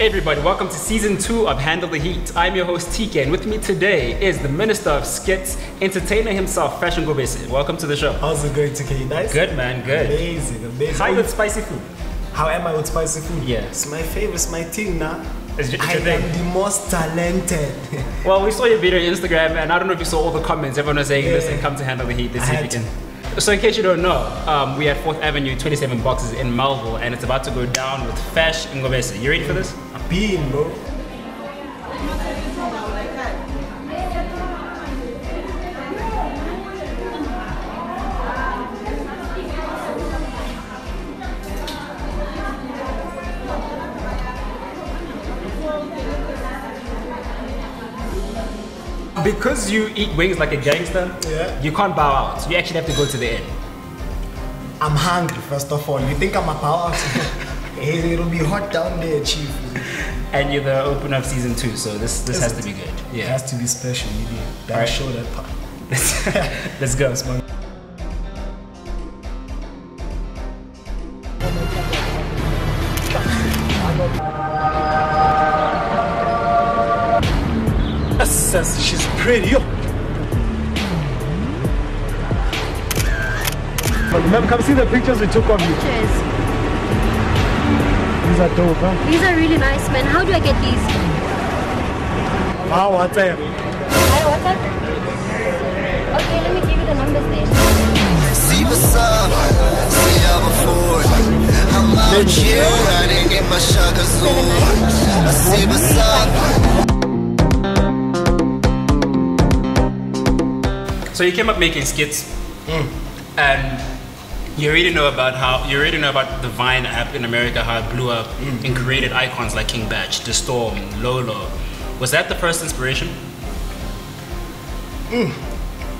Hey everybody, welcome to season two of Handle the Heat. I'm your host TK, and with me today is the Minister of Skits, entertainer himself, Fash Ngobese. Welcome to the show. How's it going, TK? Nice? Good man, good. Amazing, amazing. How you with spicy food? How am I with spicy food? Yeah. It's my favorite, it's my thing now. It's your- it's I thing. am the most talented. Well, we saw your video on Instagram, and I don't know if you saw all the comments. Everyone was saying, Yeah. listen, come to Handle the Heat. Let's I see So, in case you don't know, um, we at 4th Avenue, 27 boxes in Melville, and it's about to go down with Fash Ngobese. You ready for this? I'm being, bro. Because you eat wings like a gangster, Yeah. you can't bow out. You actually have to go to the end. I'm hungry, first of all. You think I'm a power? hey, it'll be hot down there, chief. And you're the opener of season two, so this this Is has to be good. Yeah. It has to be special. You need that Alright. show that part. Let's go. Says she's pretty. Yo. But remember, come see the pictures we took of you. pictures. These are dope, huh? These are really nice, man. How do I get these? Wow, what's that? Hi, what's up? Okay, let me give you the numbers there. See what's up, see how before. I'm out here riding in my Shaka Zulu. I see what's up. So you came up making skits, Mm. and you already know about how you already know about the Vine app in America, how it blew up Mm. and created icons like King Bach, The Storm, Lolo. Was that the first inspiration?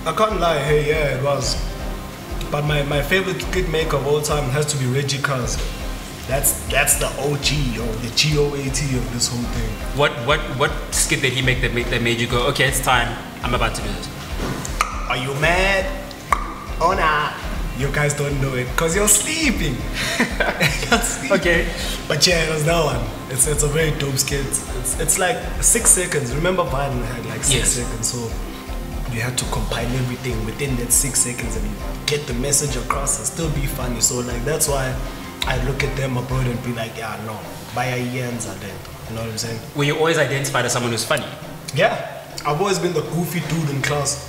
I can't lie, hey, yeah, it was. But my, my favorite skit maker of all time has to be Reggie Cuz. That's that's the OG, yo, the G-O-A-T of this whole thing. What what what skit did he make that made that made you go, okay, it's time. I'm about to do this. Are you mad? Oh nah. You guys don't know it because you're sleeping. You're sleeping. Okay. But yeah, it was that one. It's, it's a very dope skit. It's, it's like six seconds. Remember Vine had like six Yes. seconds, so you had to compile everything within that six seconds and get the message across and still be funny. So like that's why I look at them abroad and be like, yeah, no, buy a yens are dead. You know what I'm saying? Were you always identified as someone who's funny? Yeah, I've always been the goofy dude in class.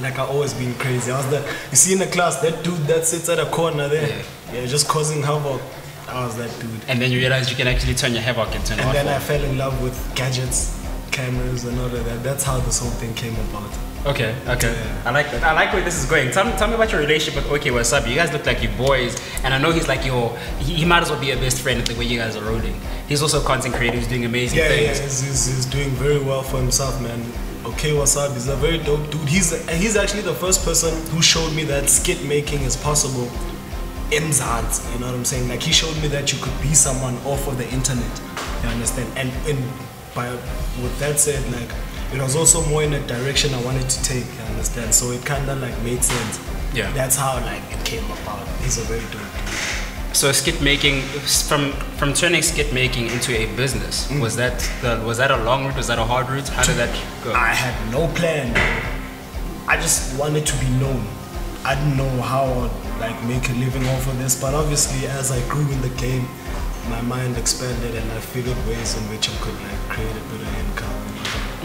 Like I've always been crazy. I was the you see in the class that dude that sits at a corner there, yeah, yeah just causing havoc. I was that dude. And then you realize you can actually turn your havoc into an And then I fell in love with gadgets, cameras, and all of that. That's how this whole thing came about. Okay, okay. Yeah. I like that. I like where this is going. Tell me, tell me about your relationship with OK Wasabi. You guys look like you boys, and I know he's like your. He, he might as well be your best friend the way you guys are rolling. He's also a content creator he's doing amazing Yeah, yeah, things. he's, he's, he's doing very well for himself, man. Okay, what's up? He's a very dope dude. He's he's actually the first person who showed me that skit making is possible in Zanz. You know what I'm saying? Like he showed me that you could be someone off of the internet. You understand? And and by with that said, like it was also more in a direction I wanted to take. You understand? So it kind of like made sense. Yeah. That's how like it came about. He's a very dope dude. So skit making, from from turning skit making into a business, Mm. was that the, was that a long route? Was that a hard route? How did that go? I had no plan. I just wanted to be known. I didn't know how I'd like make a living off of this, but obviously as I grew in the game, my mind expanded and I figured ways in which I could like create a bit of income.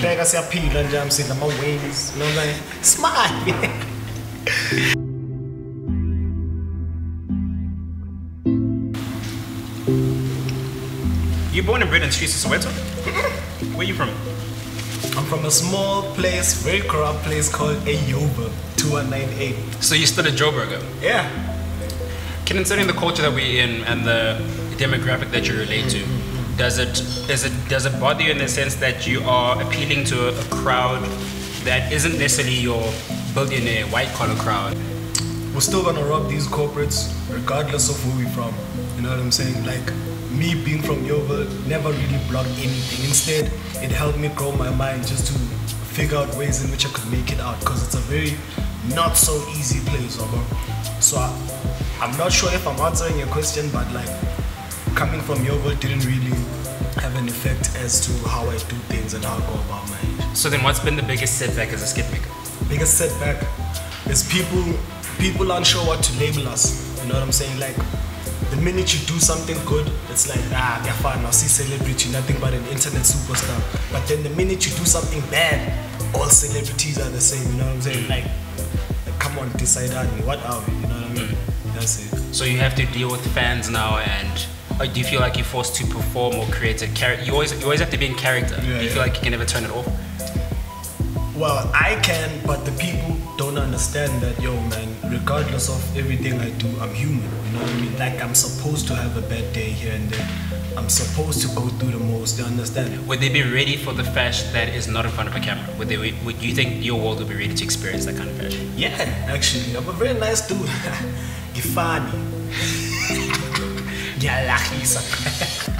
Like I say, siyaphila nje I'm saying my ways, you know what I'm saying? Smile. You born and bred in streets of Soweto? Where you from? I'm from a small place, very corrupt place called Ayoba 2198. So you're still a Joburger. Yeah. Considering the culture that we're in and the demographic that you relate to, mm, mm, mm. does it is it does it bother you in the sense that you are appealing to a, a crowd that isn't necessarily your billionaire white collar crowd? we're still gonna rob these corporates regardless of who we're from. You know what I'm saying? Like me being from Yoba never really blocked anything. Instead, it helped me grow my mind just to figure out ways in which I could make it out because it's a very not so easy place, bro. So I, I'm not sure if I'm answering your question, but like coming from Yoba didn't really have an effect as to how I do things and how I go about my So then, what's been the biggest setback as a skit maker? biggest setback is people people aren't sure what to label us. You know what I'm saying? Like minute you do something good, it's like ah, yeah, fine. I see celebrity, nothing but an internet superstar. But then the minute you do something bad, all celebrities are the same. You know what I'm saying? Like, come on, decide on. What are we? You know what I mean? That's it. So you have to deal with fans now, and or do you feel like you're forced to perform or create a character? You always you always have to be in character. Yeah, do you yeah. feel like you can never turn it off? Well, I can, but the people don't understand that, yo, man, regardless of everything I do, I'm human. You know what I mean? Like, I'm supposed to have a bad day here and there. I'm supposed to go through the most, you understand? Would they be ready for the fashion that is not in front of a camera? Would they? Would you think your world would be ready to experience that kind of fashion? Yeah, actually, I'm a very nice dude. Gifani.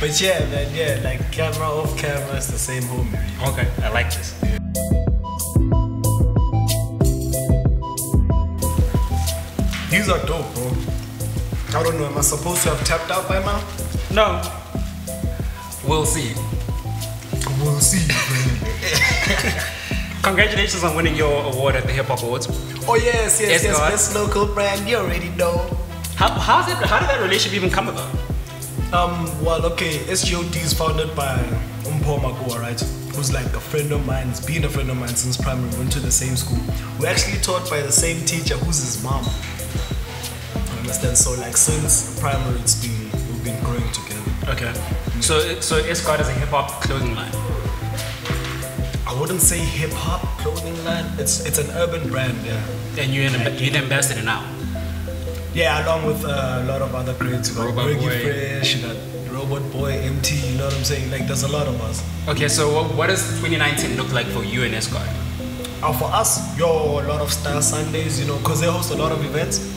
But yeah, man, yeah, like camera off camera, it's the same homie. Okay, I like this. These are dope, bro. I don't know, am I supposed to have tapped out by now? No, we'll see. We'll see. Congratulations on winning your award at the Hip Hop Awards. Oh yes, yes, Yes, yes. God. Best local brand. You already know. How, how's it, how did that relationship even come about? Um. Well, okay. SGOD is founded by Umpo Magua, right? Who's like a friend of mine. He's been a friend of mine since primary. We went to the same school. We're actually taught by the same teacher, who's his mom. You understand? So like since primary, it's been we've been growing together. Okay. So so Escort is a hip hop clothing line. I wouldn't say hip hop clothing line. It's it's an urban brand, yeah. And you're, an, you're the ambassador now. Yeah, along with uh, a lot of other creators like Robot Reggie Boy. Fresh, you got Robot Boy, MT. You know what I'm saying? Like there's a lot of us. Okay, so what, what does 2019 look like for you and Escort? Uh, for us, yo, a lot of Star Sundays, you know, because they host a lot of events.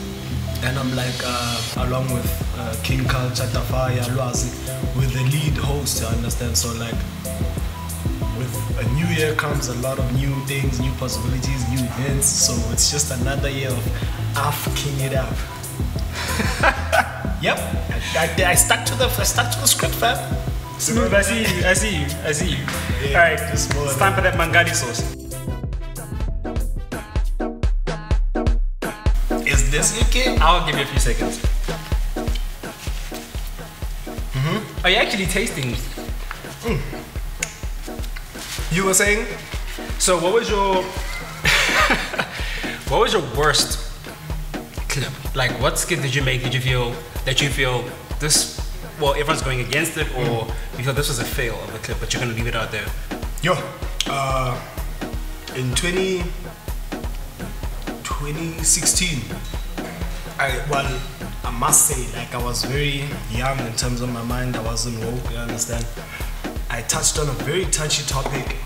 And I'm like, uh, along with uh, King Culture, Tafaya, Lwazi, with the lead host, you understand? So, like, with a new year comes a lot of new things, new possibilities, new events. So, it's just another year of African it up. yep, I, I, I stuck to the I stuck to the script, fam. Smooth, I see you, I see you, I see you. Yeah, Alright, it's time for that mangadi sauce. UK? I'll give you a few seconds. Mhm. Are you actually tasting? You were saying? So what was your what was your worst clip? Like what skit did you make? Did you feel that you feel this well everyone's going against it or you feel this was a fail of the clip but you're gonna leave it out there? Yo, uh, in 20, 2016, I well, I must say, like I was very young in terms of my mind. I wasn't woke. You understand? I touched on a very touchy topic.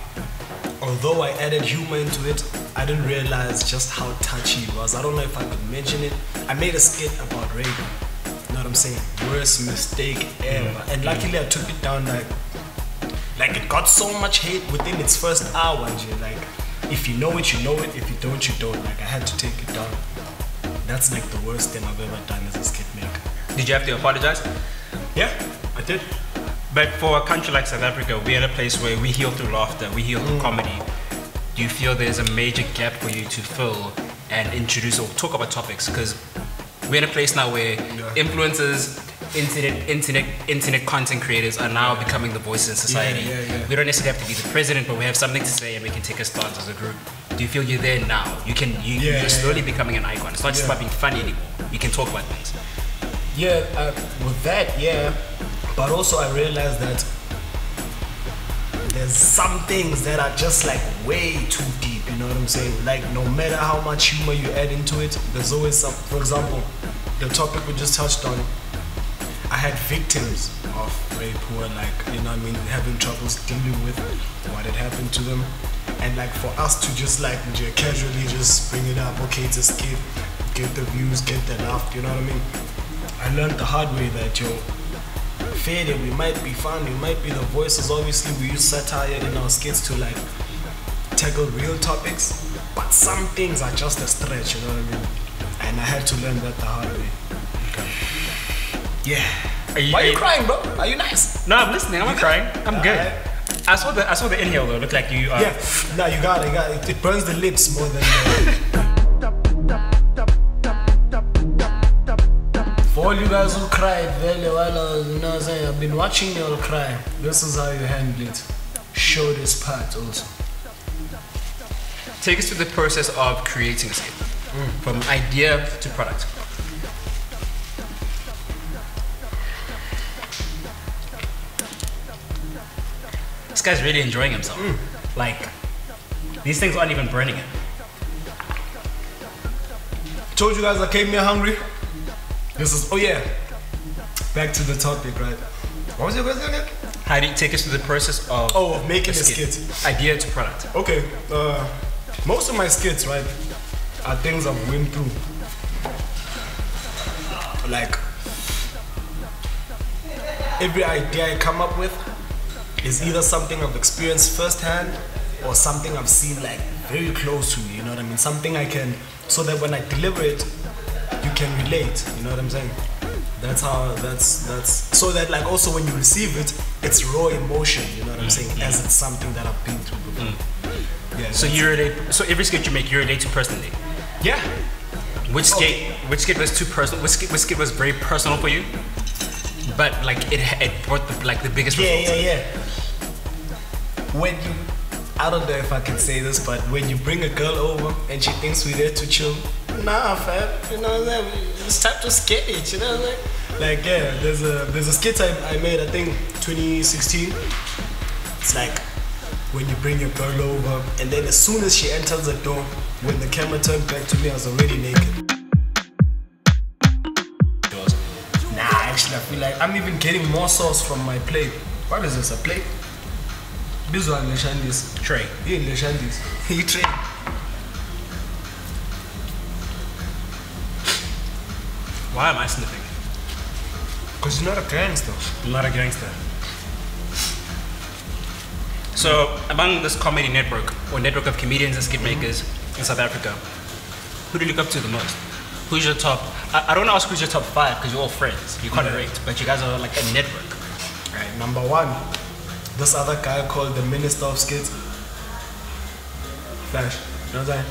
Although I added humor into it, I didn't realize just how touchy it was. I don't know if I could mention it. I made a skit about rape. You know what I'm saying? Worst mistake ever. Mm. And luckily, I took it down like like it got so much hate within its first hour like if you know it you know it if you don't you don't like i had to take it down that's like the worst thing i've ever done as a skit maker Did you have to apologize? yeah i did But for a country like South Africa, we're at a place where we heal through laughter, we heal through mm. comedy. Do you feel there's a major gap for you to fill and introduce or talk about topics? Because we're in a place now where Yeah. influencers, internet, internet, internet content creators are now becoming the voices in society. yeah, yeah. We don't necessarily have to be the president, but we have something to say and we can take a stance as a group. Do you feel you're there now? You can. You, Yeah, you're yeah, slowly becoming an icon. It's not just Yeah. about being funny anymore. You can talk about things. yeah uh, with that yeah but also i realized that there's some things that are just like way too deep you know what i'm saying like no matter how much humor you add into it there's always some for example the topic we just touched on I had victims of rape who were like, you know what I mean, having troubles dealing with what had happened to them. And like for us to just like j- casually just bring it up, okay, it's a skit, get the views, get the laugh, you know what I mean? I learned the hard way that yo, fair that we might be fun, we might be the voices, obviously we use satire in our skits to like tackle real topics, but some things are just a stretch, you know what I mean? And I had to learn that the hard way. Yeah. Are you- Why are are you you- crying, bro? Are you nice? No, I'm listening. I'm not crying. I'm good. Alright. I saw the I saw the inhale though. Look like you. Uh, Yeah. No, you got it. You got it. It burns the lips more than the. For all you guys who cried very while I you know what I'm saying, I've been watching you all cry. This is how you handle it. Show this part also. Take us through the process of creating a skit, from idea to product. This guy's really enjoying himself. Like, these things aren't even burning him. Told you guys I came here hungry. This is oh yeah. Back to the topic, right? What was your question again? How do you take us through the process of Oh, of making a a skit? skit. Idea to product. Okay, uh, most of my skits, right, are things I've went through. Like, every idea I come up with is either something I've experienced firsthand or something I've seen like very close to me, you know what I mean? Something I can, so that when I deliver it, you can relate, you know what I'm saying? That's how, that's, that's, so that like also when you receive it, it's raw emotion, you know what I'm saying? Mm-hmm. As it's something that I've been through before. Mm. Yeah, So you relate. So every skit you make, you relate to personally. yeah. Which skit? Oh. Which skit was too personal? Which skit, which skit was very personal for you? But like it, it brought the, like the biggest Yeah, yeah, yeah. When you, I don't know if I can say this, but when you bring a girl over and she thinks we're there to chill, nah, fam, you know what I'm saying? It's time to skate it, you know what I'm saying? Like, yeah, there's a there's a skit I, I made, I think 2016. It's like when you bring your girl over, and then as soon as she enters the door, when the camera turned back to me, I was already naked. Feel like I'm even getting more sauce from my plate. What is this? A plate? This one, Leshandis. Trey. Yeah, Leshandis. He train. Why am I sniffing? Because you're not a gangster. I'm not a gangster. So, among this comedy network or network of comedians and skit makers in South Africa, who do you look up to the most? Who's your top? I, I don't ask who's your top five because you're all friends. You can't Yeah. rate, but you guys are like a network. Right, number one, this other guy called the Minister of Skits. Fash. You know what I'm saying?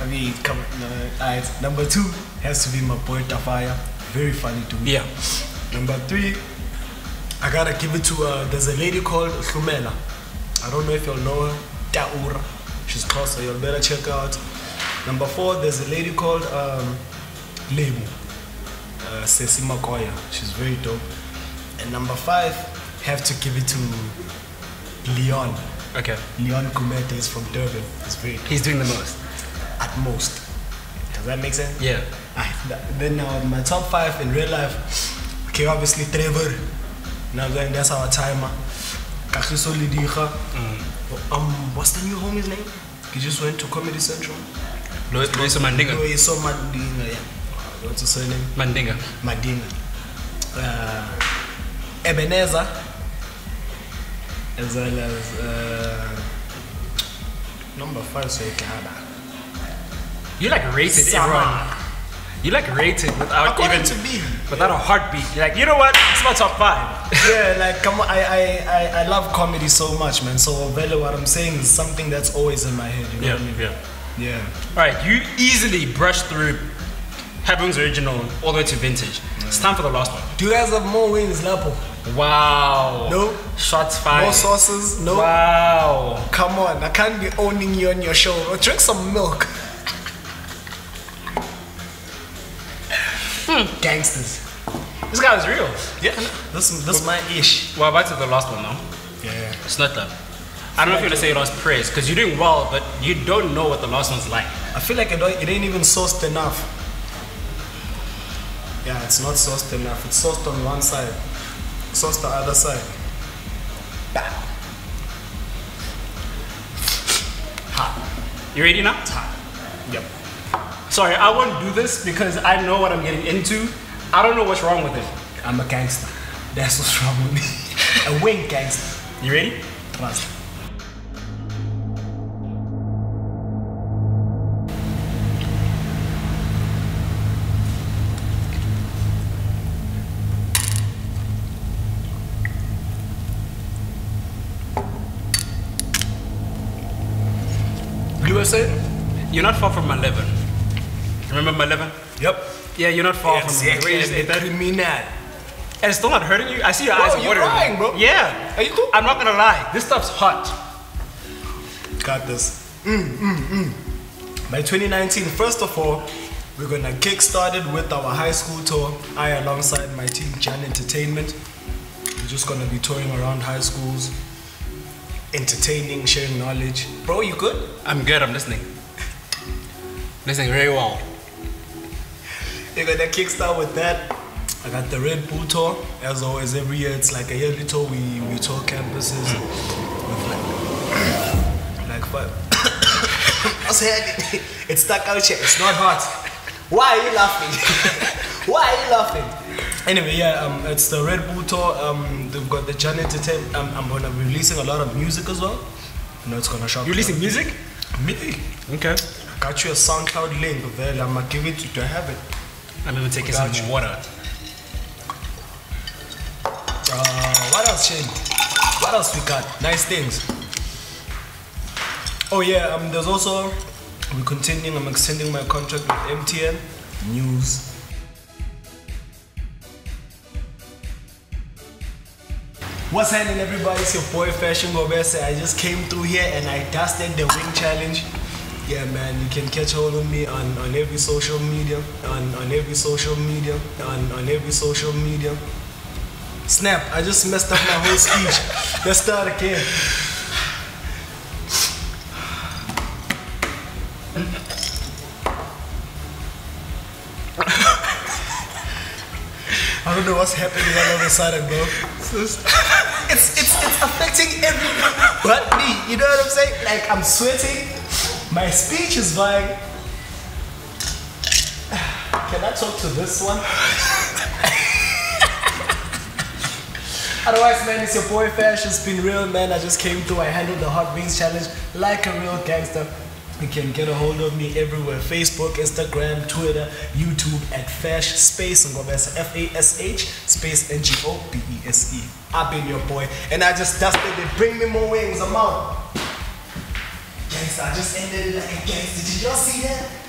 I mean, come uh, alright. Number two has to be my boy Tafaya. Very funny to me. Yeah. Number three, I gotta give it to uh, there's a lady called Lumela. I don't know if you'll know her. Taura. She's close, so you'll better check her out. Number four, there's a lady called um, Lebu. Uh, Ceci Makoya. She's very dope. And number five, have to give it to Leon. Okay. Leon Kumete is from Durban. He's very He's doing the most. at most. Does that make sense? Yeah. Th- then now my top five in real life. Okay, obviously Trevor. Now then that's our timer. Kagiso Lediga. Um, what's the new homie's name? He just went to Comedy Central. Loyiso Loyiso Mandinga. No, he's so Mandinga. Yeah. What's his surname? Mandinga. Mandinga. Uh, Ebenezer. As well as uh, number five, so. You like rated Sama. everyone. You like rated without According even to me. without a heartbeat. You're like, you know what? It's my top five. yeah, like come on, I, I, I, I love comedy so much, man. So Velo, what I'm saying is something that's always in my head. You know Yeah, what I mean? yeah. Yeah. All right, you easily brush through Habung's original all the way to vintage. It's time for the last one. Do you guys have more wins, Lapo? Wow. No. Shots fired. More sauces? No. Wow. Come on, I can't be owning you on your show. Drink some milk. Hmm. Gangsters. This guy is real. Yeah, this this my ish. Well, back to the last one now. Yeah. It's not that. I don't know if you're gonna say last praise because you're doing well, but you don't know what the last one's like. I feel like it, it ain't even sourced enough. Yeah, it's not sauced enough. It's sauced on one side, sauced the other side. Hot. You ready now? Hot. Yep. Sorry, I won't do this because I know what I'm getting into. I don't know what's wrong with it. I'm a gangster. That's what's wrong with me. a wing gangster. You ready? Trust. Say? You're not far from Eleven. Remember my Eleven? Yep. Yeah, you're not far from the way you just ate that. criminal. And it's still not hurting you. I see your Bro, eyes you're watering. crying, bro. Yeah. Are you cool? I'm not gonna lie. This stuff's hot. Got this. Mm, mm, mm. By 2019, first of all, we're gonna kick started with our high school tour. I, alongside my team, Jan Entertainment, we're just gonna be touring around high schools, entertaining, sharing knowledge. Bro, you good? I'm good. I'm listening. Listening very well. They're gonna kickstart with that. I got the Red Bull tour. As always, every year it's like a yearly tour. We we tour campuses with like like five. What's happening? It's stuck out here. It's not hot. Why are you laughing? Why are you laughing? Anyway, yeah, um, it's the Red Bull tour. Um, they've got the Jan Entertainment. Um, I'm gonna be releasing a lot of music as well. I know it's gonna shock. You releasing music? Me. Okay. I Got you a SoundCloud link. Well, I'm gonna give it to you to have it. I'm taking Got some you. water. Uh, what else, Shane? What else we got? Nice things. Oh yeah, um, there's also we're continuing. I'm extending my contract with MTN. News. What's happening, everybody? It's your boy Fash Ngobese. I just came through here and I dusted the wing challenge. Yeah, man, you can catch hold of me on, on every social media, on, on every social media, on, on every social media. Snap, I just messed up my whole speech. Let's start again. I don't know what's happening all of a sudden, bro. It's, it's, it's affecting everyone but me. You know what I'm saying? Like, I'm sweating. My speech is going. Can I talk to this one? Otherwise, man, it's your boy Fash. It's been real, man. I just came through. I handled the Hot Wings Challenge like a real gangster. You can get a hold of me everywhere Facebook, Instagram, Twitter, YouTube at Fash Space Ngobese, F A S H Space N G O B E S E. I've been your boy, and I just dusted it. Bring me more wings. I'm out. Gangster, I just ended it like a gangster. Did y'all see that?